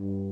Mm-hmm.